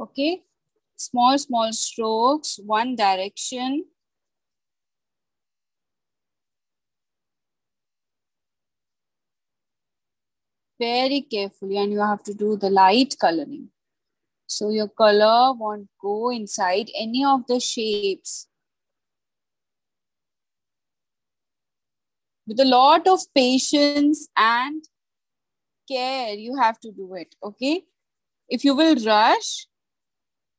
Okay. Small, small strokes, one direction. Very carefully and you have to do the light coloring. So your color won't go inside any of the shapes. With a lot of patience and care, you have to do it, okay? If you will rush,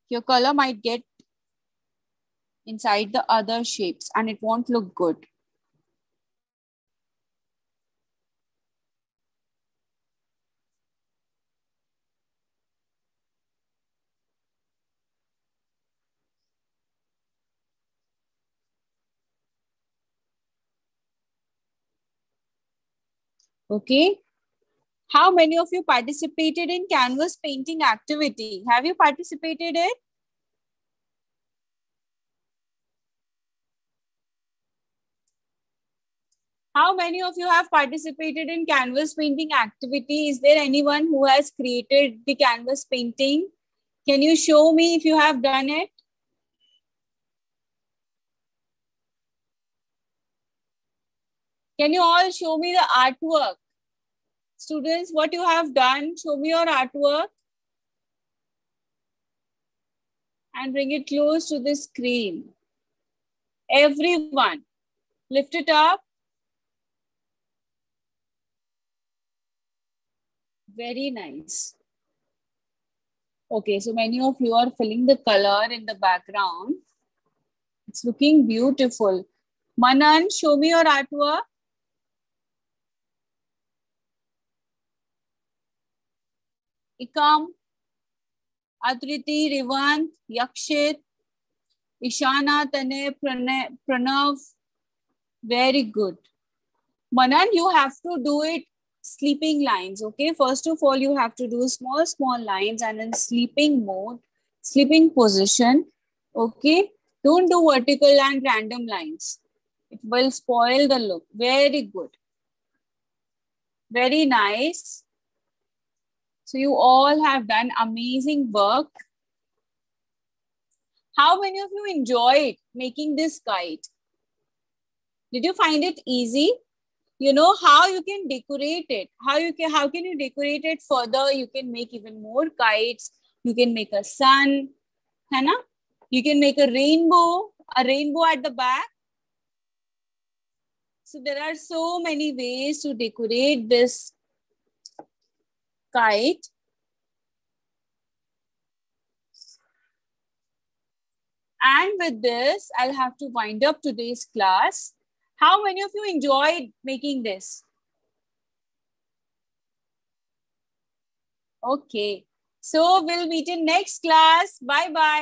your color might get inside the other shapes and it won't look good. Okay. How many of you participated in canvas painting activity? Have you participated in? How many of you have participated in canvas painting activity? Is there anyone who has created the canvas painting? Can you show me if you have done it? Can you all show me the artwork? Students, what you have done, show me your artwork. And bring it close to the screen. Everyone, lift it up. Very nice. Okay, so many of you are filling the color in the background. It's looking beautiful. Manan, show me your artwork. Ikam, Adriti, Rivant, Yakshit, Ishana, Tane, Pranav. Very good. Manan, you have to do it sleeping lines. Okay, first of all, you have to do small, small lines and in sleeping mode, sleeping position. Okay, don't do vertical and random lines. It will spoil the look. Very good. Very nice. So you all have done amazing work. How many of you enjoyed making this kite? Did you find it easy? You know how you can decorate it. How you can how can you decorate it further? You can make even more kites. You can make a sun, Hannah. You can make a rainbow, a rainbow at the back. So there are so many ways to decorate this kite. And with this, I'll have to wind up today's class. How many of you enjoyed making this? Okay. So we'll meet in next class. Bye-bye.